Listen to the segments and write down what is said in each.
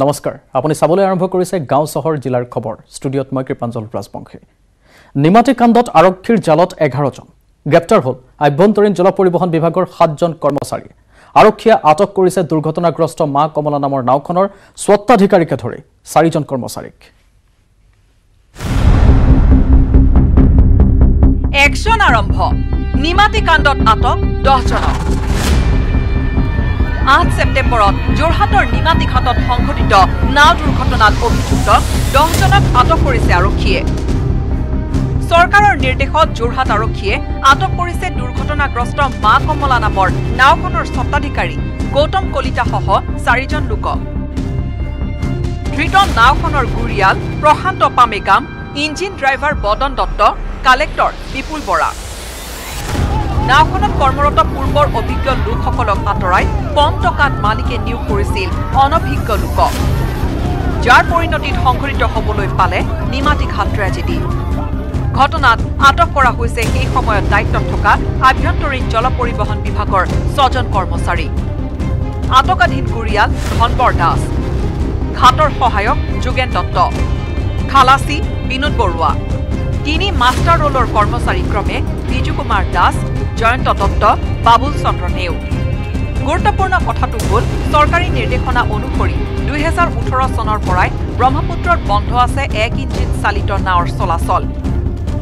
নমস্কাৰ আপুনি চাবলৈ আৰম্ভ কৰিছে গাঁও চহৰ জিলাৰ খবৰ। ষ্টুডিঅ'ত মই কৃপাঞ্জল ৰাজবংশী। নিমাতী কাণ্ডত আৰক্ষীৰ জালত এঘাৰজন গ্ৰেপ্তাৰ হ'ল আভ্যন্তৰীণ জল পৰিবহণ বিভাগৰ সাতজন কৰ্মচাৰী। আৰক্ষীয়ে আটক কৰিছে দুৰ্ঘটনাগ্ৰস্ত মা কমলা নামৰ নাওখনৰ স্বত্বাধিকাৰীকে ধৰি চাৰিজন কৰ্মচাৰীক। একশ্যন আৰম্ভ। নিমাতী কাণ্ডত আটক দহজনক। আঠ ছেপ্টেম্বৰত যোৰহাটৰ নিমাতী ঘাটত সংঘটিত নাও দুৰ্ঘটনাত অভিযুক্ত দহজনক আটক কৰিছে আৰক্ষীয়ে। চৰকাৰৰ নিৰ্দেশত যোৰহাট আৰক্ষীয়ে আটক কৰিছে দুৰ্ঘটনাগ্ৰস্ত মা কমলা নামৰ নাওখনৰ স্বত্বাধিকাৰী গৌতম কলিতাসহ চাৰিজন লোকক। ধৃত নাওখনৰ গুৰিয়াল Prashanta Pamegam engine driver Badan Dutta collector Bipul Bora. নাওখনত কৰ্মৰত পূৰ্বৰ অভিজ্ঞ লোকসকলক আঁতৰাই কম টকাত মালিকে নিয়োগ কৰিছিল অনভিজ্ঞ লোকক। যাৰ পৰিণতিত সংঘটিত হবলৈ পালে নিমাতী ঘাট ট্ৰেজেডি ঘটনাত আটক কৰা হৈছে সেই সময়ত দায়িত্বত থকা আভ্যন্তৰীণ জল পৰিবহণ বিভাগৰ ছজন কৰ্মচাৰী। আটকাধীন গুৰিয়াল ধনবৰ দাস। ঘাটৰ সহায়ক যোগেন দত্ত। খালাচী বিনোদ বৰুৱা। তিনি মাষ্টাৰ ৰোলৰ কৰ্মচাৰী ক্ৰমে বিজু কুমাৰ দাস জয়ন্ত দত্ত বাবুল চন্দ্ৰ নেওগ। গুৰুত্বপূৰ্ণ কথাটো হ'ল চৰকাৰী নিৰ্দেশনা অনুসৰি দুহেজাৰ ওঠৰ চনৰ পৰাই ব্ৰহ্মপুত্ৰত বন্ধ আছে এক ইঞ্জিন চালিত নাৱৰ চলাচল।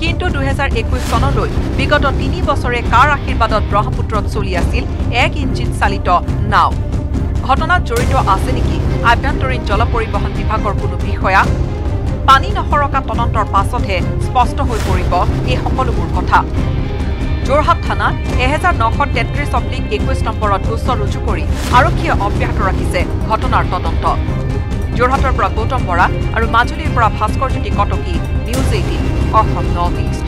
কিন্তু দুহেজাৰ একৈশ চনলৈ বিগত তিনি বছৰে কাৰ আশীৰ্বাদত ব্ৰহ্মপুত্ৰত চলি আছিল এক ইঞ্জিন চালিত নাও? ঘটনাত জড়িত আছে নেকি আভ্যন্তৰীণ জল পৰিবহণ বিভাগৰ কোনো বিষয়া? পানী নসৰকা তদন্তৰ পাছতহে স্পষ্ট হৈ পৰিব এই সকলোবোৰ কথা। যোৰহাট থানাত এহেজাৰ নশ তেত্ৰিছ অব্লিক একৈছ নম্বৰত গোচৰ ৰুজু কৰি আৰক্ষীয়ে অব্যাহত ৰাখিছে ঘটনাৰ তদন্ত। যোৰহাটৰ পৰা গৌতম বৰা আৰু মাজুলীৰ পৰা Bhaskar Jyoti Kataki news eighteen Assam north east.